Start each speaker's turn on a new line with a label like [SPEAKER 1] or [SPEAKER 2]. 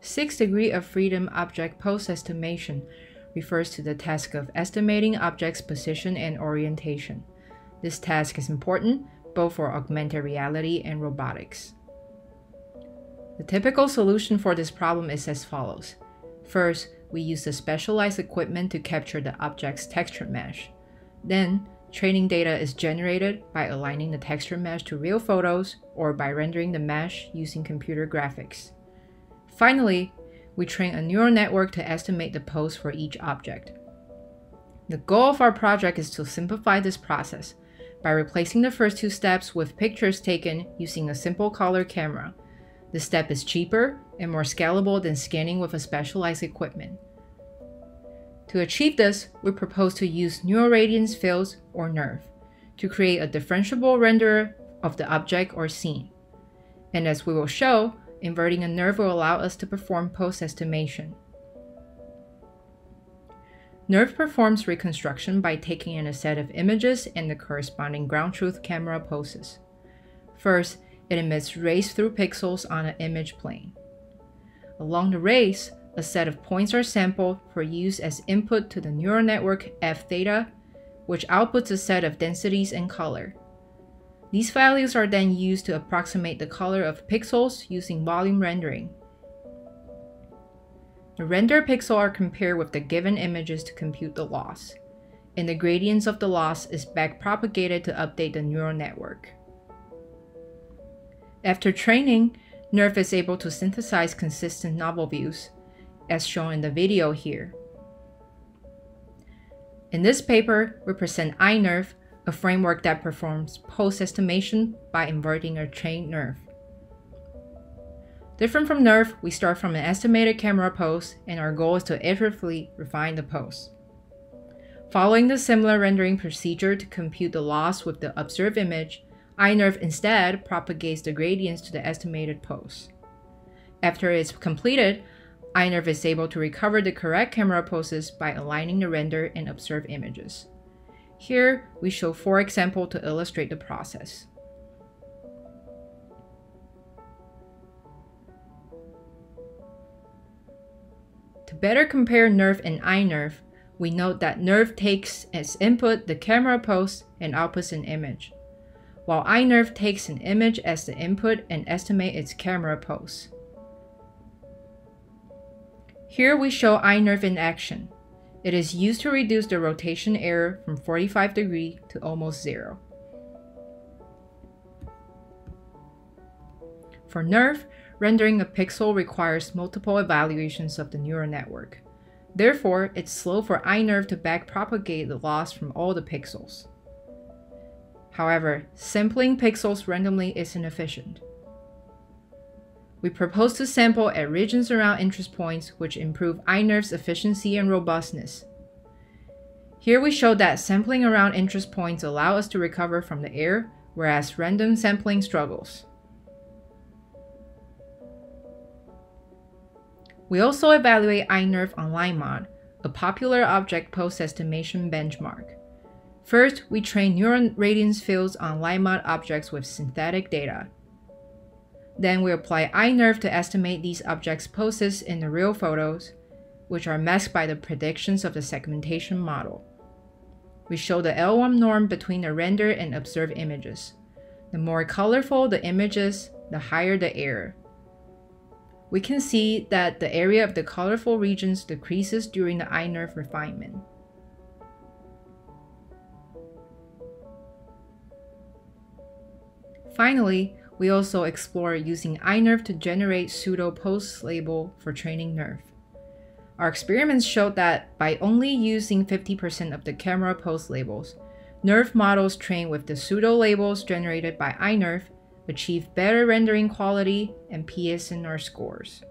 [SPEAKER 1] Six degree of freedom object pose estimation refers to the task of estimating objects' position and orientation. This task is important both for augmented reality and robotics. The typical solution for this problem is as follows. First, we use the specialized equipment to capture the object's texture mesh. Then, training data is generated by aligning the texture mesh to real photos or by rendering the mesh using computer graphics. Finally, we train a neural network to estimate the pose for each object. The goal of our project is to simplify this process by replacing the first two steps with pictures taken using a simple color camera. The step is cheaper and more scalable than scanning with a specialized equipment. To achieve this, we propose to use neural radiance fields, or NeRF, to create a differentiable renderer of the object or scene. And as we will show, inverting a NeRF will allow us to perform pose estimation. NeRF performs reconstruction by taking in a set of images and the corresponding ground truth camera poses. First, it emits rays through pixels on an image plane. Along the rays, a set of points are sampled for use as input to the neural network f theta, which outputs a set of densities and color. These values are then used to approximate the color of pixels using volume rendering. The rendered pixel are compared with the given images to compute the loss, and the gradients of the loss is backpropagated to update the neural network. After training, NeRF is able to synthesize consistent novel views, as shown in the video here. In this paper, we present iNeRF, a framework that performs pose estimation by inverting a trained NeRF. Different from NeRF, we start from an estimated camera pose, and our goal is to iteratively refine the pose. Following the similar rendering procedure to compute the loss with the observed image, iNeRF instead propagates the gradients to the estimated pose. After it's completed, iNeRF is able to recover the correct camera poses by aligning the render and observed images. Here, we show four examples to illustrate the process. To better compare NeRF and iNeRF, we note that NeRF takes as input the camera pose and outputs an image, while iNeRF takes an image as the input and estimate its camera pose. Here we show iNeRF in action. It is used to reduce the rotation error from 45 degree to almost zero. For NeRF, rendering a pixel requires multiple evaluations of the neural network. Therefore, it's slow for iNeRF to backpropagate the loss from all the pixels. However, sampling pixels randomly is inefficient. We propose to sample at regions around interest points which improve iNeRF's efficiency and robustness. Here we show that sampling around interest points allow us to recover from the error, whereas random sampling struggles. We also evaluate iNeRF on LineMod, a popular object pose estimation benchmark. First, we train neural radiance fields on LineMod objects with synthetic data. Then we apply iNeRF to estimate these objects' poses in the real photos, which are masked by the predictions of the segmentation model. We show the L1 norm between the rendered and observed images. The more colorful the images, the higher the error we can see that the area of the colorful regions decreases during the iNeRF refinement. Finally, we also explore using iNeRF to generate pseudo pose label for training NeRF. Our experiments showed that by only using 50% of the camera pose labels, NeRF models trained with the pseudo labels generated by iNeRF achieve better rendering quality and PSNR scores.